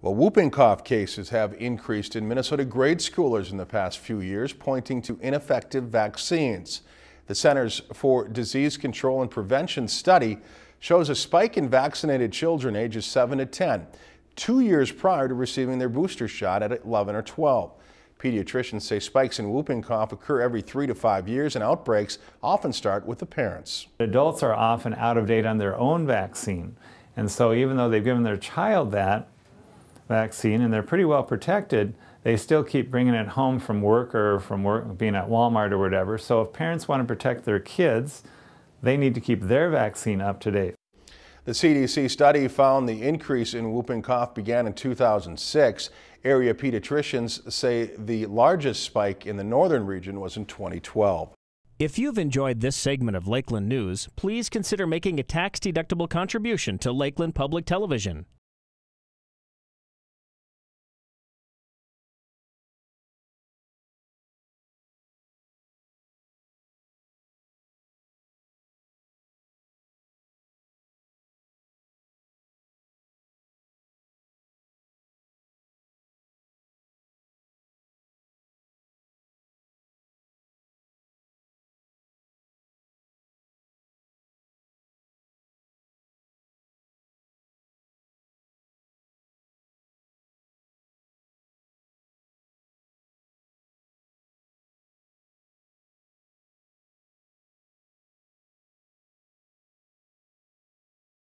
Well, whooping cough cases have increased in Minnesota grade schoolers in the past few years, pointing to ineffective vaccines. The Centers for Disease Control and Prevention study shows a spike in vaccinated children ages 7 to 10, two years prior to receiving their booster shot at 11 or 12. Pediatricians say spikes in whooping cough occur every three to five years and outbreaks often start with the parents. Adults are often out of date on their own vaccine. And so even though they've given their child that, vaccine and they're pretty well protected, they still keep bringing it home from work or from work, being at Walmart or whatever. So if parents want to protect their kids, they need to keep their vaccine up to date. The CDC study found the increase in whooping cough began in 2006. Area pediatricians say the largest spike in the northern region was in 2012. If you've enjoyed this segment of Lakeland News, please consider making a tax-deductible contribution to Lakeland Public Television.